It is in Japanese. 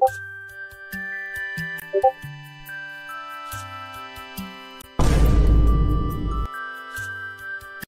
you